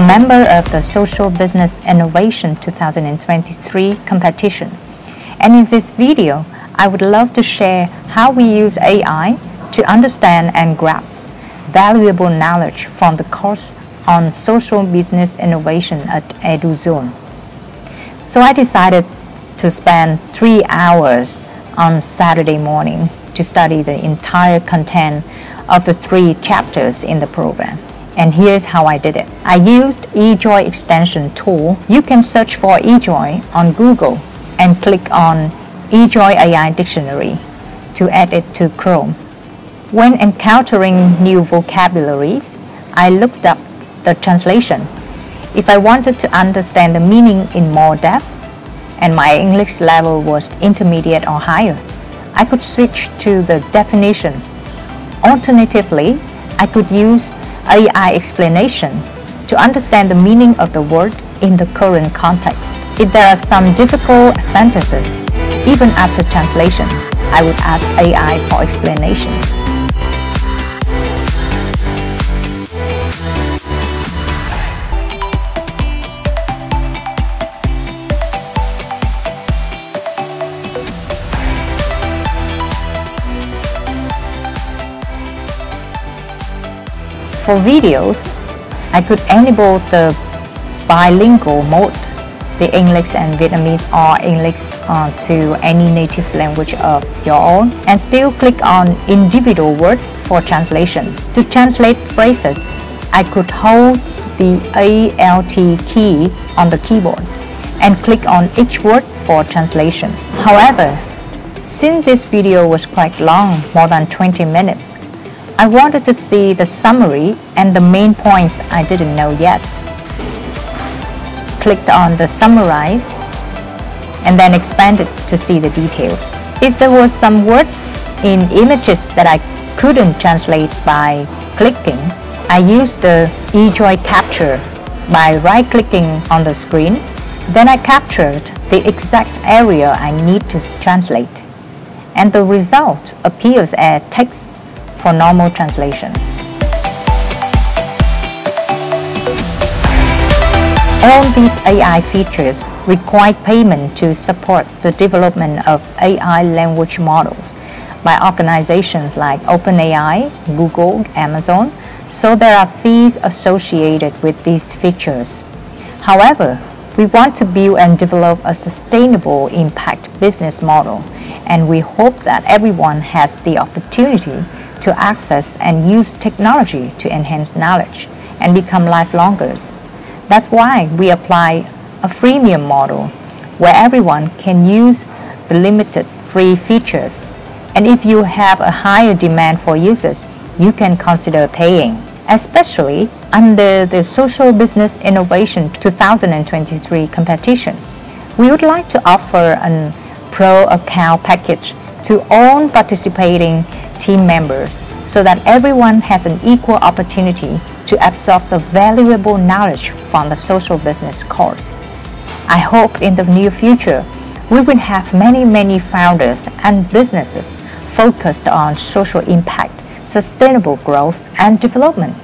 a member of the Social Business Innovation 2023 competition. And in this video, I would love to share how we use AI to understand and grasp valuable knowledge from the course on social business innovation at EduZone. So I decided to spend three hours on Saturday morning to study the entire content of the three chapters in the program. And here's how I did it. I used eJoy extension tool. You can search for eJoy on Google and click on eJoy AI Dictionary to add it to Chrome. When encountering new vocabularies, I looked up the translation. If I wanted to understand the meaning in more depth, and my English level was intermediate or higher, I could switch to the definition. Alternatively, I could use AI explanation to understand the meaning of the word in the current context. If there are some difficult sentences, even after translation, I would ask AI for explanations. For videos, I could enable the bilingual mode, the English and Vietnamese or English uh, to any native language of your own, and still click on individual words for translation. To translate phrases, I could hold the ALT key on the keyboard and click on each word for translation. However, since this video was quite long, more than 20 minutes, I wanted to see the summary and the main points I didn't know yet. Clicked on the summarize and then expanded to see the details. If there were some words in images that I couldn't translate by clicking, I used the eJoy capture by right-clicking on the screen. Then I captured the exact area I need to translate. And the result appears as text for normal translation. All these AI features require payment to support the development of AI language models by organizations like OpenAI, Google, Amazon, so there are fees associated with these features. However, we want to build and develop a sustainable impact business model, and we hope that everyone has the opportunity to access and use technology to enhance knowledge and become lifelong learners. That's why we apply a freemium model where everyone can use the limited free features. And if you have a higher demand for users, you can consider paying, especially under the Social Business Innovation 2023 competition. We would like to offer a pro account package to all participating team members so that everyone has an equal opportunity to absorb the valuable knowledge from the social business course. I hope in the near future we will have many, many founders and businesses focused on social impact, sustainable growth, and development.